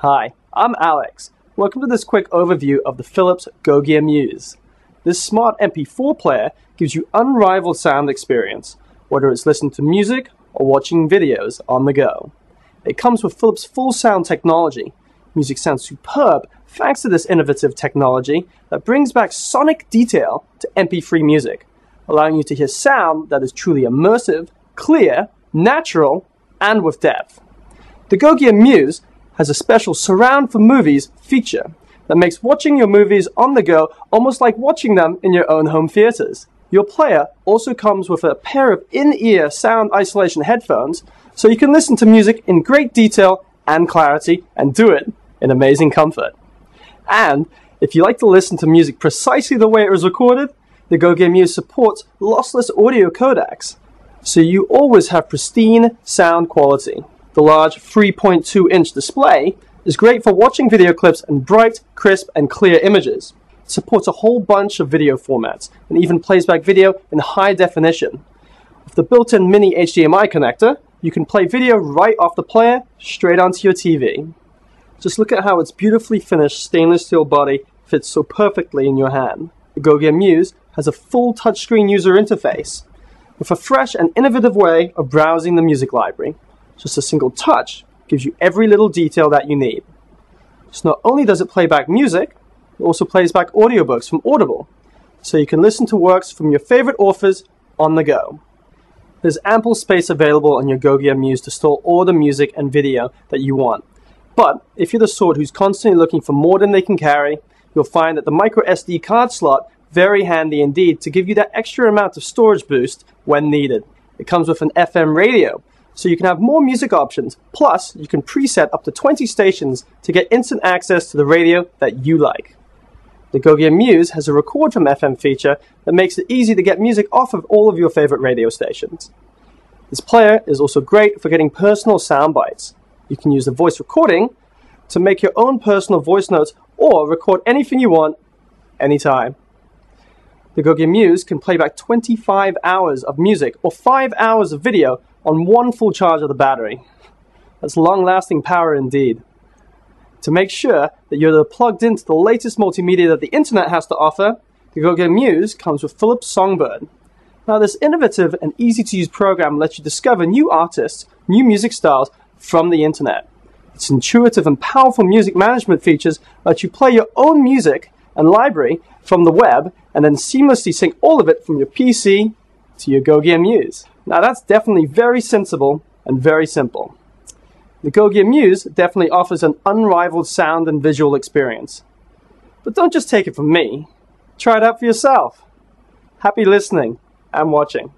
Hi, I'm Alex. Welcome to this quick overview of the Philips Go Gear Muse. This smart MP4 player gives you unrivaled sound experience, whether it's listening to music or watching videos on the go. It comes with Philips full sound technology. Music sounds superb thanks to this innovative technology that brings back sonic detail to MP3 music, allowing you to hear sound that is truly immersive, clear, natural, and with depth. The Go Gear Muse has a special surround for movies feature that makes watching your movies on the go almost like watching them in your own home theaters. Your player also comes with a pair of in-ear sound isolation headphones so you can listen to music in great detail and clarity and do it in amazing comfort. And if you like to listen to music precisely the way it was recorded, the Go Gear Muse supports lossless audio codecs, so you always have pristine sound quality. The large 3.2 inch display is great for watching video clips in bright, crisp, and clear images. It supports a whole bunch of video formats and even plays back video in high definition. With the built-in mini HDMI connector, you can play video right off the player straight onto your TV. Just look at how its beautifully finished stainless steel body fits so perfectly in your hand. The Go Gear Muse has a full touchscreen user interface with a fresh and innovative way of browsing the music library. Just a single touch gives you every little detail that you need. So not only does it play back music, it also plays back audiobooks from Audible, so you can listen to works from your favorite authors on the go. There's ample space available on your Go Gear Muse to store all the music and video that you want. But if you're the sort who's constantly looking for more than they can carry, you'll find that the micro SD card slot very handy indeed to give you that extra amount of storage boost when needed. It comes with an FM radio, so you can have more music options. Plus, you can preset up to 20 stations to get instant access to the radio that you like. The Go Gear Muse has a record from FM feature that makes it easy to get music off of all of your favorite radio stations. This player is also great for getting personal sound bites. You can use the voice recording to make your own personal voice notes or record anything you want anytime. The Go Gear Muse can play back 25 hours of music or 5 hours of video on one full charge of the battery. That's long-lasting power indeed. To make sure that you're plugged into the latest multimedia that the internet has to offer, the Go Gear Muse comes with Philips Songbird. Now this innovative and easy-to-use program lets you discover new artists, new music styles from the internet. Its intuitive and powerful music management features let you play your own music and library from the web and then seamlessly sync all of it from your PC to your Go Gear Muse. Now that's definitely very sensible and very simple. The Go Gear Muse definitely offers an unrivaled sound and visual experience. But don't just take it from me. Try it out for yourself. Happy listening and watching.